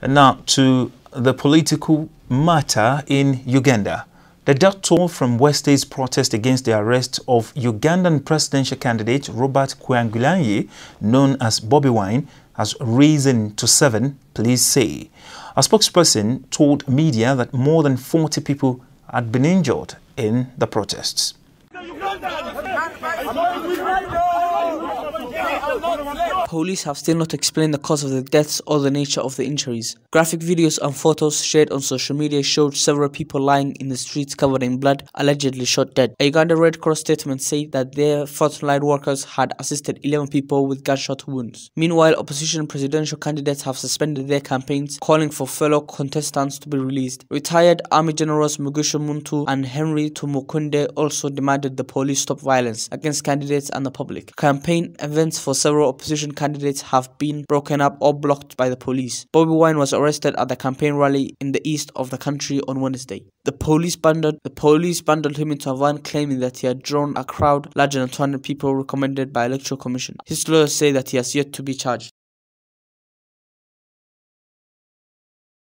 Now to the political matter in Uganda. The death toll from Wednesday's protest against the arrest of Ugandan presidential candidate Robert Kyagulanyi, known as Bobi Wine, has risen to seven, police say. A spokesperson told media that more than 40 people had been injured in the protests. Police have still not explained the cause of the deaths or the nature of the injuries. Graphic videos and photos shared on social media showed several people lying in the streets covered in blood, allegedly shot dead. A Uganda Red Cross statement said that their frontline workers had assisted 11 people with gunshot wounds. Meanwhile, opposition presidential candidates have suspended their campaigns, calling for fellow contestants to be released. Retired Army Generals Mugisha Muntu and Henry Tumukunde also demanded the police stop violence against candidates and the public. Campaign events for several opposition candidates have been broken up or blocked by the police. Bobi Wine was arrested at the campaign rally in the east of the country on Wednesday. The police bundled the police bundled him into a van claiming that he had drawn a crowd larger than 200 people recommended by electoral commission. His lawyers say that he has yet to be charged.